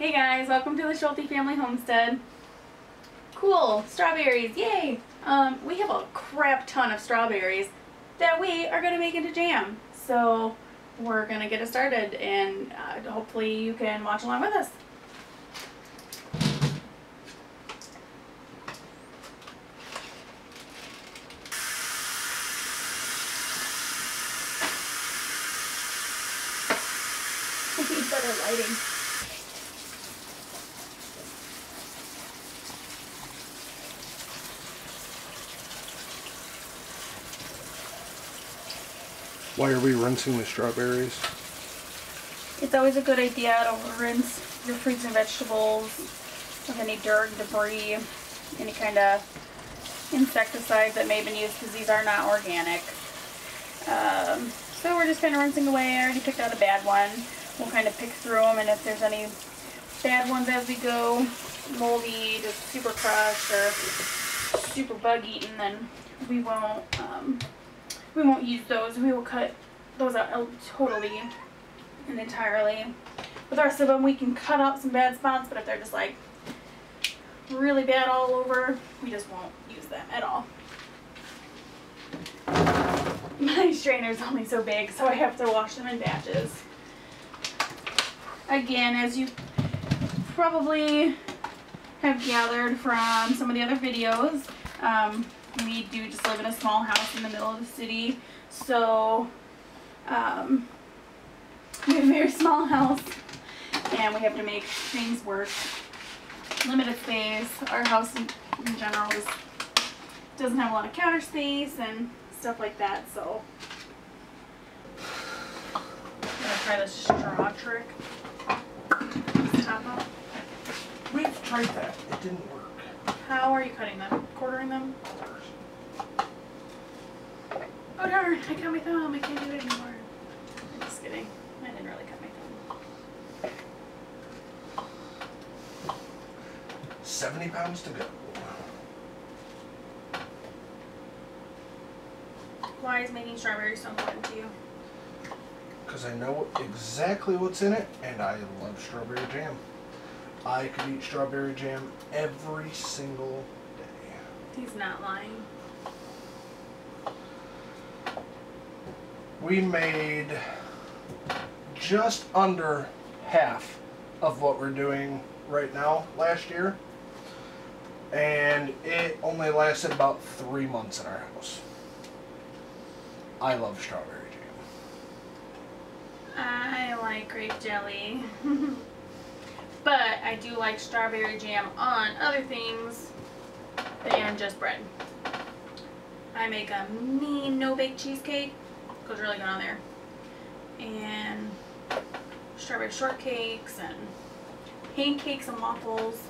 Hey guys, welcome to the Sholty Family Homestead. Cool, strawberries, yay! Um, we have a crap ton of strawberries that we are going to make into jam. So we're going to get it started and uh, hopefully you can watch along with us. Better lighting. Why are we rinsing the strawberries? It's always a good idea to rinse your fruits and vegetables with any dirt, debris, any kind of insecticide that may have been used because these are not organic. Um, so we're just kind of rinsing away. I already picked out a bad one. We'll kind of pick through them and if there's any bad ones as we go, moldy, just super crushed or super bug eaten, then we won't um, we won't use those. We will cut those out totally and entirely. With the rest of them, we can cut out some bad spots, but if they're just like really bad all over, we just won't use them at all. My strainer is only so big, so I have to wash them in batches. Again, as you probably have gathered from some of the other videos, um, we do just live in a small house in the middle of the city, so um, we have a very small house and we have to make things work. Limited space. Our house in, in general just doesn't have a lot of counter space and stuff like that, so I'm gonna try the straw trick. We've tried that. It didn't work. How are you cutting them? Quartering them? Darn, I cut my thumb. I can't do it anymore. I'm just kidding. I didn't really cut my thumb. 70 pounds to go. Why is making strawberries so important to you? Because I know exactly what's in it, and I love strawberry jam. I could eat strawberry jam every single day. He's not lying. We made just under half of what we're doing right now last year. And it only lasted about three months in our house. I love strawberry jam. I like grape jelly. but I do like strawberry jam on other things than just bread. I make a mean no-bake cheesecake. Goes really good on there. And strawberry shortcakes and pancakes and waffles.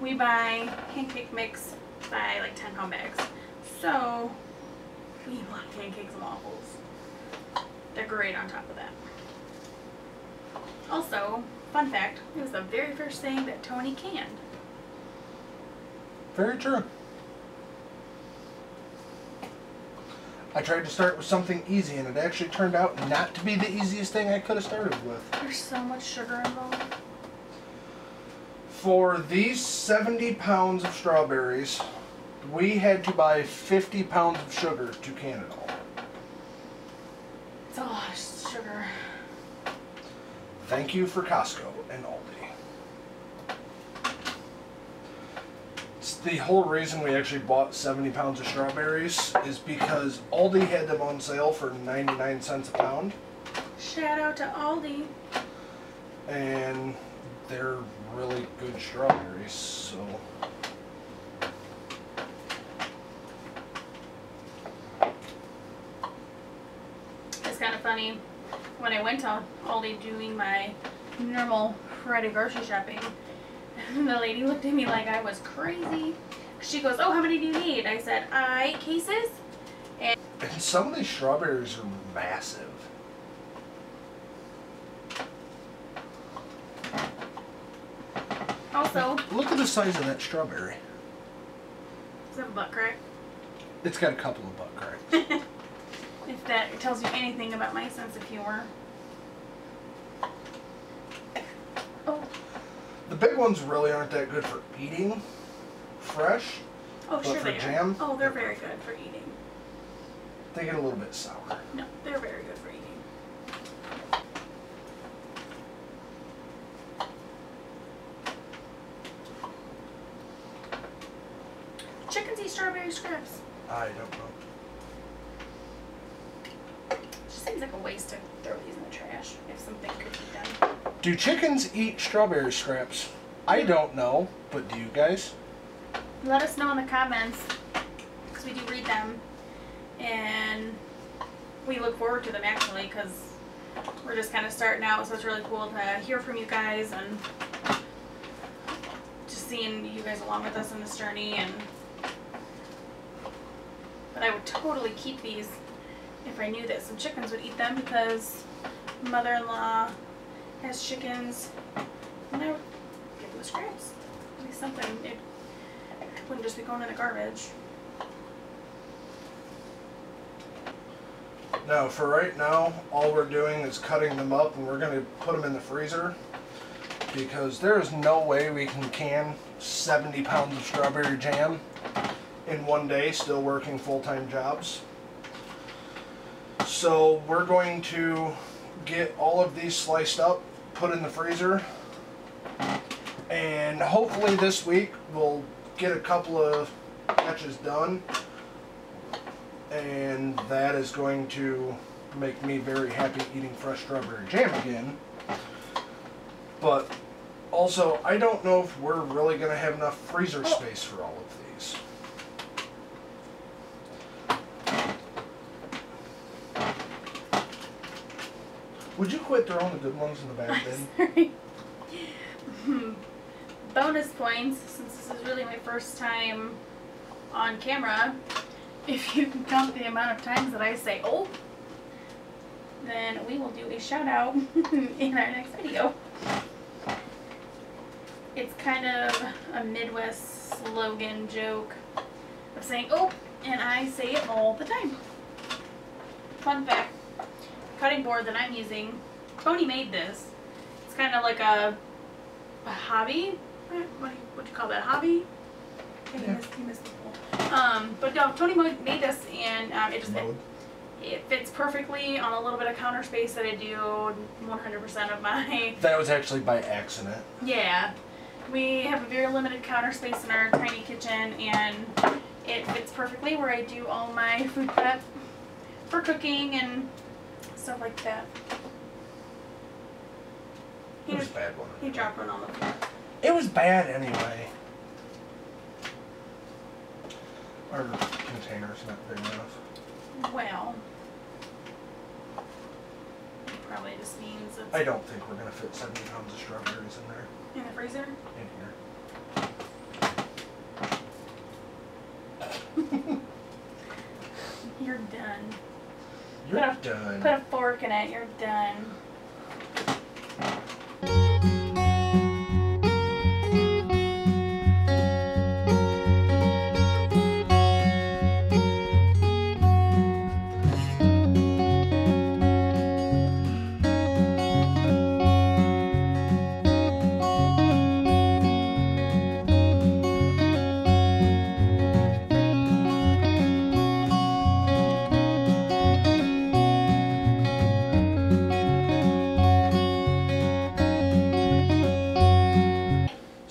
We buy pancake mix by like 10 pound bags. So we love pancakes and waffles. They're great on top of that. Also, fun fact, it was the very first thing that Tony canned. Very true. I tried to start with something easy and it actually turned out not to be the easiest thing I could have started with. There's so much sugar involved. For these 70 pounds of strawberries, we had to buy 50 pounds of sugar to can it all. It's a lot of sugar. Thank you for Costco and Aldi. It's the whole reason we actually bought 70 pounds of strawberries is because Aldi had them on sale for 99 cents a pound. Shout out to Aldi. And they're really good strawberries, so. It's kind of funny. When I went to Aldi doing my normal Friday grocery shopping, the lady looked at me like I was crazy. She goes, oh, how many do you need? I said, uh, eight cases. And some of these strawberries are massive. Also, Look at the size of that strawberry. it have a butt crack? It's got a couple of butt cracks. If that tells you anything about my sense of humor. Big ones really aren't that good for eating fresh. Oh, sure they jam? are. Oh, they're very good for eating. They get a little bit sour. No, they're very good for eating. Chickens eat strawberry scraps. I don't know. Just seems like a waste to throw these in the trash if something could be done. Do chickens eat strawberry scraps? I don't know, but do you guys? Let us know in the comments because we do read them and we look forward to them actually because we're just kind of starting out so it's really cool to hear from you guys and just seeing you guys along with us on this journey and but I would totally keep these if I knew that some chickens would eat them because mother-in-law has chickens and I would give them the scraps. At least something. It wouldn't just be going in the garbage. No, for right now, all we're doing is cutting them up and we're going to put them in the freezer because there is no way we can can 70 pounds of strawberry jam in one day still working full-time jobs. So we're going to get all of these sliced up, put in the freezer, and hopefully this week we'll get a couple of batches done and that is going to make me very happy eating fresh strawberry jam again. But also, I don't know if we're really going to have enough freezer oh. space for all of these. Would you quit throwing the good ones in the bag. Hmm. Bonus points, since this is really my first time on camera. If you can count the amount of times that I say "oh," then we will do a shout out in our next video. It's kind of a Midwest slogan joke of saying "oh," and I say it all the time. Fun fact: cutting board that I'm using, Tony made this. It's kind of like a, a hobby. What what do you, what do you call that? Hobby? I Yeah. you missed, you missed people. Um, but no, Tony made this, and um, it just it, it fits perfectly on a little bit of counter space that I do 100% of my That was actually by accident. yeah. We have a very limited counter space in our tiny kitchen and it fits perfectly where I do all my food prep for cooking and stuff like that. He, It was a bad one. he dropped one on the floor. It was bad anyway. Our container's not big enough. Well, it probably just means it's I don't think we're gonna fit 70 pounds of strawberries in there, in the freezer. in here. You're done. Put done. Put a fork in it. You're done.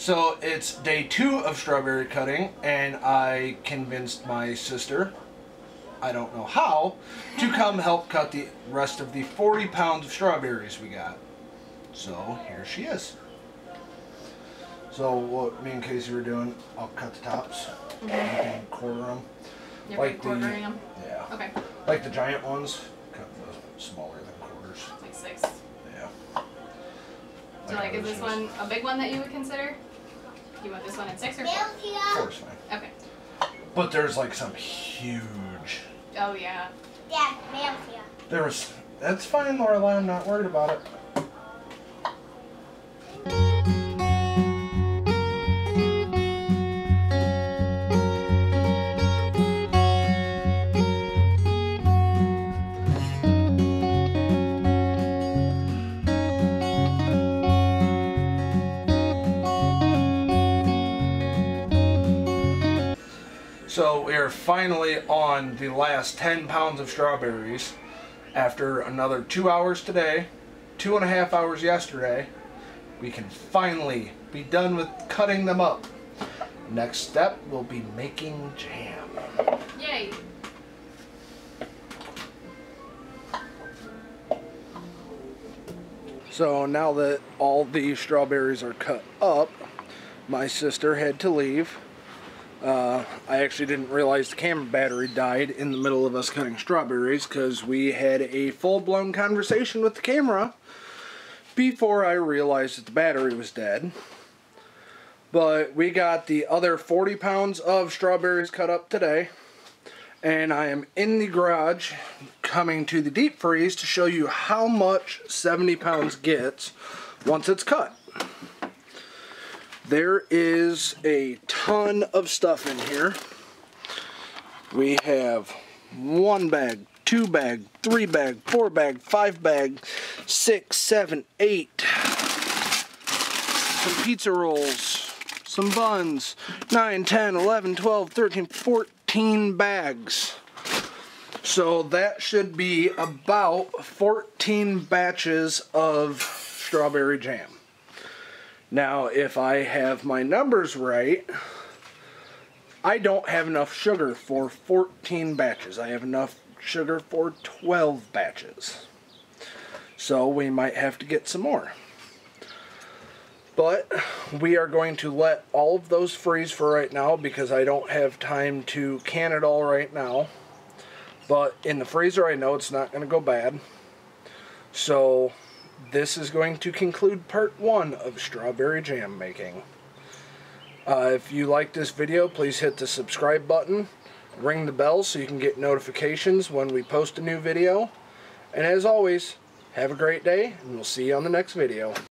So it's day two of strawberry cutting, and I convinced my sister, I don't know how, to come help cut the rest of the 40 pounds of strawberries we got. So here she is. So what me and Casey were doing, I'll cut the tops, mm-hmm. you can quarter them. You're Like the- quartering them? Yeah. Okay, Like the giant ones, cut the smaller than quarters. like six. Yeah. So like, is others this one a big one that you would consider? You want this one at six or four? Four's fine. Okay. But there's like some huge. Oh yeah. Yeah, mail's here. There was. That's fine, Lorelai. I'm not worried about it. So we are finally on the last 10 pounds of strawberries after another two hours today, two and a half hours yesterday. We can finally be done with cutting them up. Next step will be making jam. Yay. So now that all the strawberries are cut up, my sister had to leave. Uh, I actually didn't realize the camera battery died in the middle of us cutting strawberries because we had a full-blown conversation with the camera before I realized that the battery was dead. But we got the other 40 pounds of strawberries cut up today. And I am in the garage coming to the deep freeze to show you how much 70 pounds gets once it's cut. There is a ton of stuff in here. We have one bag, two bag, three bag, four bag, five bag, six, seven, eight. Some pizza rolls, some buns, 9, 10, 11, 12, 13, 14 bags. So that should be about 14 batches of strawberry jam. Now, if I have my numbers right, I don't have enough sugar for 14 batches. I have enough sugar for 12 batches. So we might have to get some more. But we are going to let all of those freeze for right now because I don't have time to can it all right now. But in the freezer I know it's not going to go bad. So this is going to conclude part one of strawberry jam making. Uh, if you like this video, please hit the subscribe button, ring the bell so you can get notifications when we post a new video. And as always, have a great day, and we'll see you on the next video.